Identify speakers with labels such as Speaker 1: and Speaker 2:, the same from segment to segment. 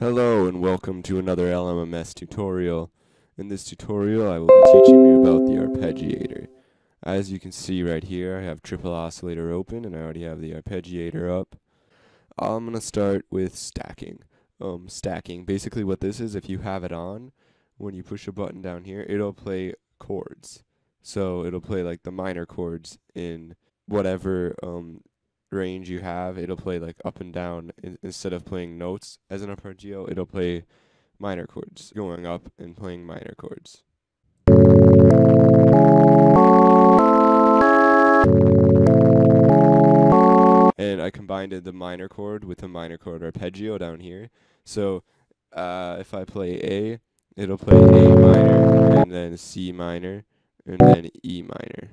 Speaker 1: Hello and welcome to another LMMS tutorial. In this tutorial I will be teaching you about the arpeggiator. As you can see right here I have triple oscillator open and I already have the arpeggiator up. I'm going to start with stacking. Um, stacking, basically what this is, if you have it on, when you push a button down here, it'll play chords. So it'll play like the minor chords in whatever um, range you have, it'll play like up and down in, instead of playing notes as an arpeggio. It'll play minor chords, going up and playing minor chords. And I combined the minor chord with a minor chord arpeggio down here. So uh, if I play A, it'll play A minor, and then C minor, and then E minor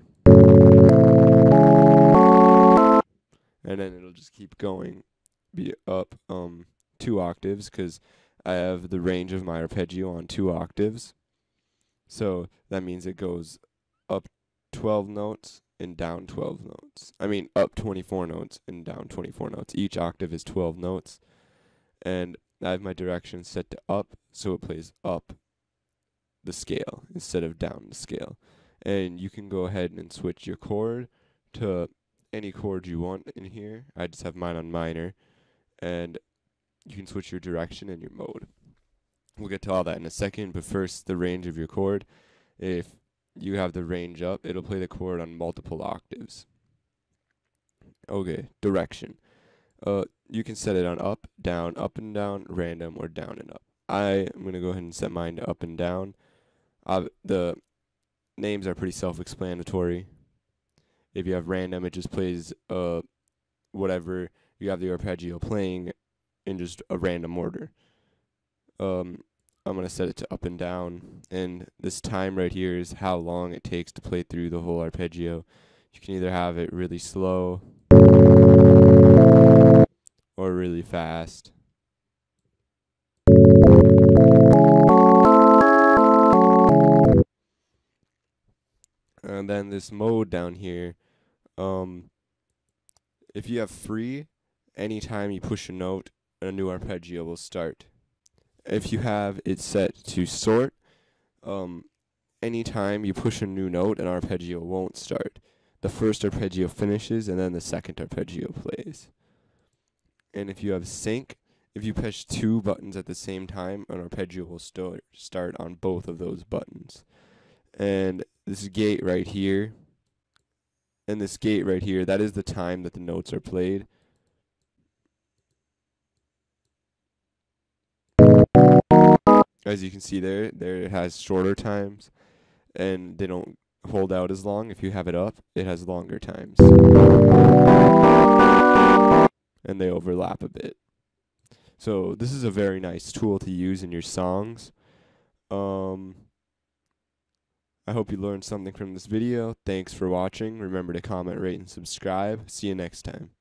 Speaker 1: and then it'll just keep going be up um two octaves because I have the range of my arpeggio on two octaves. So that means it goes up 12 notes and down 12 notes. I mean up 24 notes and down 24 notes. Each octave is 12 notes. And I have my direction set to up so it plays up the scale instead of down the scale. And you can go ahead and switch your chord to any chord you want in here. I just have mine on minor. And you can switch your direction and your mode. We'll get to all that in a second, but first, the range of your chord. If you have the range up, it'll play the chord on multiple octaves. Okay, direction. Uh, you can set it on up, down, up and down, random, or down and up. I am going to go ahead and set mine to up and down. Uh, the names are pretty self-explanatory if you have random, it just plays uh whatever you have the arpeggio playing in just a random order. Um, I'm gonna set it to up and down, and this time right here is how long it takes to play through the whole arpeggio. You can either have it really slow or really fast. And then this mode down here um, if you have free, anytime you push a note, a new arpeggio will start. If you have it set to sort, um, anytime you push a new note, an arpeggio won't start. The first arpeggio finishes, and then the second arpeggio plays. And if you have sync, if you push two buttons at the same time, an arpeggio will start start on both of those buttons. And this gate right here and this gate right here, that is the time that the notes are played. As you can see there, there it has shorter times, and they don't hold out as long. If you have it up, it has longer times. And they overlap a bit. So this is a very nice tool to use in your songs. Um, I hope you learned something from this video. Thanks for watching. Remember to comment, rate, and subscribe. See you next time.